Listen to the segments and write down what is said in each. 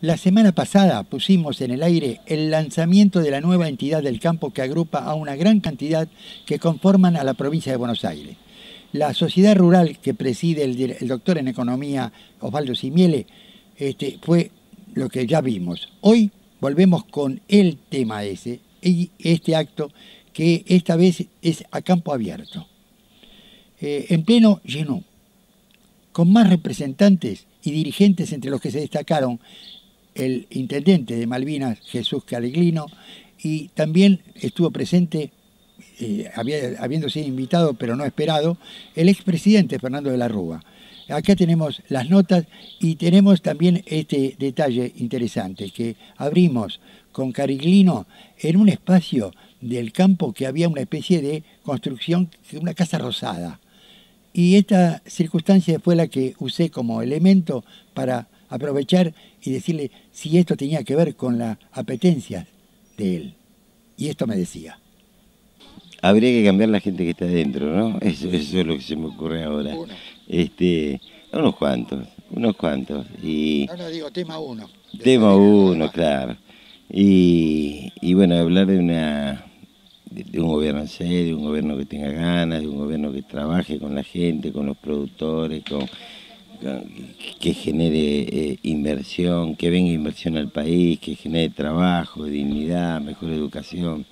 La semana pasada pusimos en el aire el lanzamiento de la nueva entidad del campo que agrupa a una gran cantidad que conforman a la provincia de Buenos Aires. La sociedad rural que preside el, doctor en economía Osvaldo Simiele este, fue lo que ya vimos. Hoy volvemos con el tema ese, y este acto que esta vez es a campo abierto. Eh, en pleno llenó, con más representantes y dirigentes entre los que se destacaron el intendente de Malvinas, Jesús Caliglino, y también estuvo presente, eh, habiendo sido invitado pero no esperado, el expresidente Fernando de la Rúa. Acá tenemos las notas y tenemos también este detalle interesante, que abrimos con Cariglino en un espacio del campo que había una especie de construcción, una casa rosada. Y esta circunstancia fue la que usé como elemento para aprovechar y decirle si esto tenía que ver con la apetencia de él. Y esto me decía. Habría que cambiar la gente que está adentro, ¿no? Eso, es lo que se me ocurre ahora. Este, unos cuantos, unos cuantos. Y, no, no digo tema uno. Tema uno, claro. Y, y, bueno, hablar de una de, un gobierno serio, un gobierno que tenga ganas, de un gobierno que trabaje con la gente, con los productores, con que genere eh, inversión, que venga inversión al país, que genere trabajo, dignidad, mejor educación.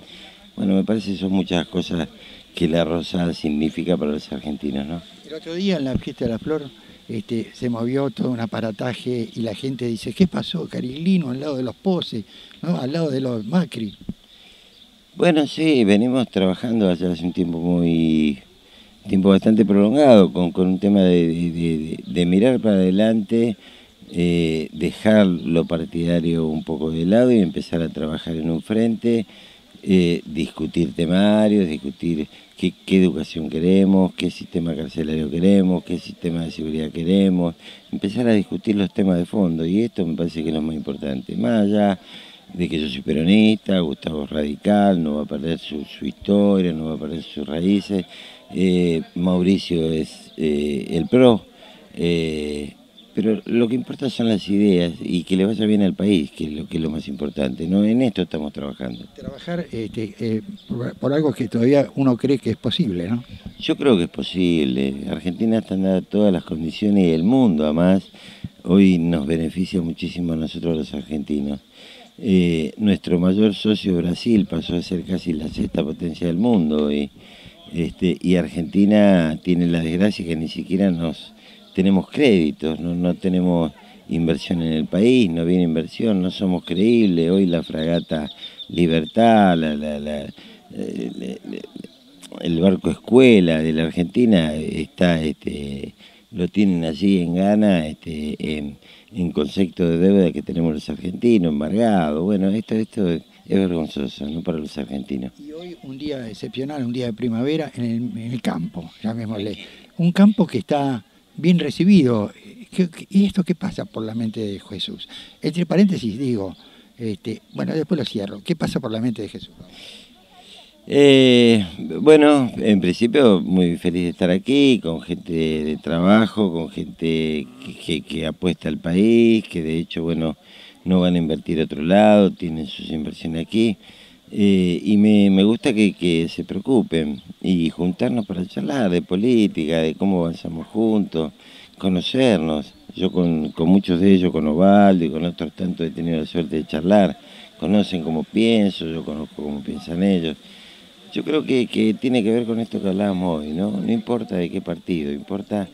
Bueno, me parece que son muchas cosas que la Rosada significa para los argentinos, ¿no? El otro día en la fiesta de la flor este, se movió todo un aparataje y la gente dice, ¿qué pasó, Carilino, al lado de los Poses, ¿no? al lado de los Macri? Bueno, sí, venimos trabajando hace un tiempo muy tiempo bastante prolongado, con, un tema de, mirar para adelante, eh, dejar lo partidario un poco de lado y empezar a trabajar en un frente, eh, discutir temarios, discutir qué, educación queremos, qué sistema carcelario queremos, qué sistema de seguridad queremos, empezar a discutir los temas de fondo y esto me parece que es lo más importante. Más allá de que yo soy peronista, Gustavo es radical, no va a perder su, su historia, no va a perder sus raíces, eh, Mauricio es eh, el pro, eh, pero lo que importa son las ideas y que le vaya bien al país, que es lo que es lo más importante. ¿no? En esto estamos trabajando. Trabajar este, por, algo que todavía uno cree que es posible, ¿no? Yo creo que es posible. Argentina está dando todas las condiciones y el mundo, además, hoy nos beneficia muchísimo a nosotros los argentinos. nuestro mayor socio Brasil pasó a ser casi la sexta potencia del mundo y este, y Argentina tiene la desgracia que ni siquiera nos tenemos créditos, no, tenemos inversión en el país, no viene inversión, no somos creíbles. Hoy la fragata Libertad, el barco escuela de la Argentina está, este, lo tienen allí en gana, este, en, en concepto de deuda que tenemos los argentinos, embargado. Bueno, esto, esto es vergonzoso, no para los argentinos. Y hoy un día excepcional, un día de primavera en el, campo, llamémosle. Un campo que está bien recibido. ¿Y esto qué pasa por la mente de Jesús? Entre paréntesis digo, este, bueno, después lo cierro. ¿Qué pasa por la mente de Jesús? Eh, bueno, en principio muy feliz de estar aquí, con gente de trabajo, con gente que, que apuesta al país, que de hecho, bueno, no van a invertir a otro lado, tienen sus inversiones aquí. Eh, y me, gusta que, se preocupen y juntarnos para charlar de política, de cómo avanzamos juntos, conocernos. Yo con, muchos de ellos, con Ovaldo y con otros tantos he tenido la suerte de charlar. Conocen cómo pienso, yo conozco cómo piensan ellos. Yo creo que, tiene que ver con esto que hablábamos hoy, ¿no? No importa de qué partido, importa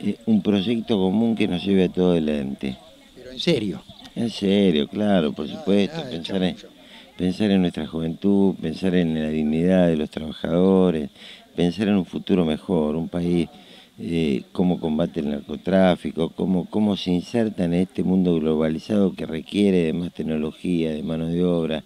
eh, un proyecto común que nos lleve a todo adelante. Pero en serio. En serio, claro, por supuesto, pensar en, nuestra juventud, pensar en la dignidad de los trabajadores, pensar en un futuro mejor, un país, eh, cómo combate el narcotráfico, cómo, cómo se inserta en este mundo globalizado que requiere de más tecnología, de mano de obra,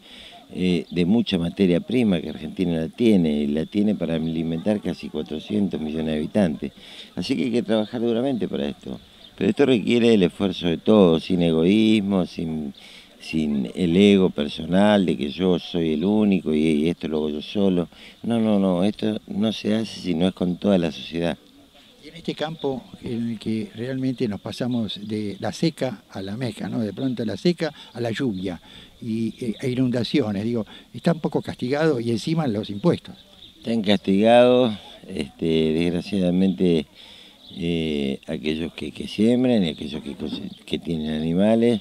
eh, de mucha materia prima que Argentina la tiene, y la tiene para alimentar casi 400 millones de habitantes. Así que hay que trabajar duramente para esto. Pero esto requiere el esfuerzo de todos, sin egoísmo, sin, sin el ego personal de que yo soy el único y, esto lo hago yo solo. No, no, no, esto no se hace si no es con toda la sociedad. Y en este campo en el que realmente nos pasamos de la seca a la meca, ¿no? De pronto la seca a la lluvia y, e, e inundaciones, digo, está un poco castigado y encima los impuestos. Están castigados, este, desgraciadamente eh, aquellos que, siembran y aquellos que, tienen animales,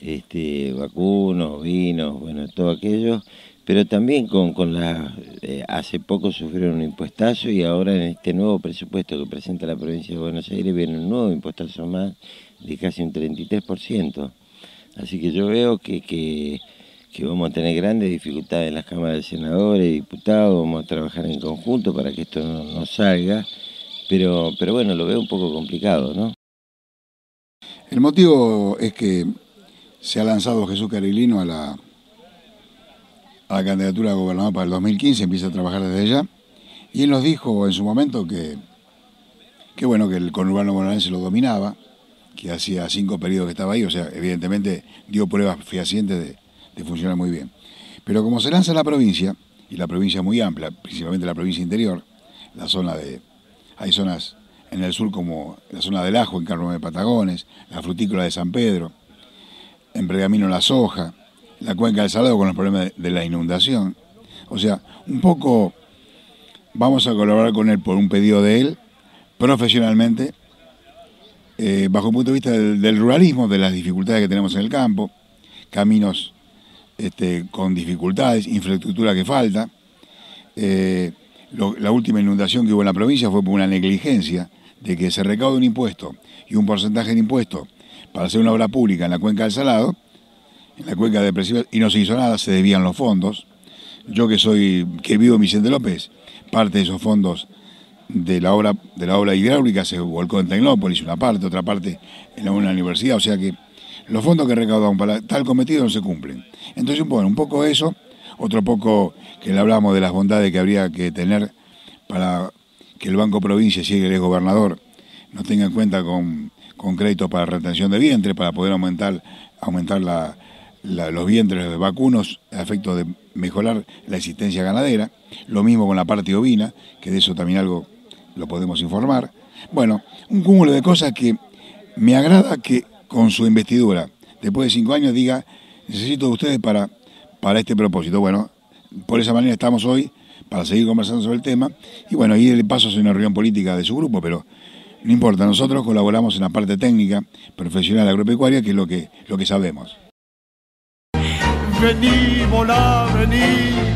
este, vacunos, vinos, bueno, todo aquello, pero también con, con la, eh, hace poco sufrieron un impuestazo y ahora en este nuevo presupuesto que presenta la provincia de Buenos Aires viene un nuevo impuestazo más de casi un 33%. Así que yo veo que, que, vamos a tener grandes dificultades en las cámaras de senadores diputados, vamos a trabajar en conjunto para que esto no, salga, pero, pero bueno, lo veo un poco complicado, ¿no? El motivo es que se ha lanzado Jesús Carilino a la, a la candidatura a gobernador para el 2015, empieza a trabajar desde allá, y él nos dijo en su momento que, que bueno, que el conurbano bonaerense lo dominaba, que hacía cinco periodos que estaba ahí, o sea, evidentemente dio pruebas fehacientes de, de funcionar muy bien. Pero como se lanza en la provincia, y la provincia es muy amplia, principalmente la provincia interior, la zona de, hay zonas en el sur como la zona del Ajo, en Carmen de Patagones, la frutícola de San Pedro, en Pregamino la soja, la cuenca del Salado con los problemas de, la inundación. O sea, un poco vamos a colaborar con él por un pedido de él, profesionalmente, eh, bajo el punto de vista del, ruralismo, de las dificultades que tenemos en el campo, caminos este, con dificultades, infraestructura que falta. Eh, la última inundación que hubo en la provincia fue por una negligencia de que se recauda un impuesto y un porcentaje de impuesto para hacer una obra pública en la cuenca del Salado, en la cuenca depresiva, y no se hizo nada, se desvían los fondos. Yo que soy, que vivo en Vicente López, parte de esos fondos de la obra, de la obra hidráulica se volcó en Tecnópolis, una parte, otra parte en una universidad, o sea que los fondos que recaudamos para tal cometido no se cumplen. Entonces, bueno, un poco eso, otro poco que le hablamos de las bondades que habría que tener para que el Banco Provincia, si él es gobernador, nos tenga en cuenta con con créditos para retención de vientres, para poder aumentar, aumentar los vientres de vacunos a efecto de mejorar la existencia ganadera. Lo mismo con la parte ovina, que de eso también algo lo podemos informar. Bueno, un cúmulo de cosas que me agrada que con su investidura, después de cinco años, diga, necesito de ustedes para, para este propósito. Bueno, por esa manera estamos hoy para seguir conversando sobre el tema. Y bueno, ahí el paso es una reunión política de su grupo, pero no importa, nosotros colaboramos en la parte técnica, profesional agropecuaria, que es lo que, lo que sabemos. Vení, volá, vení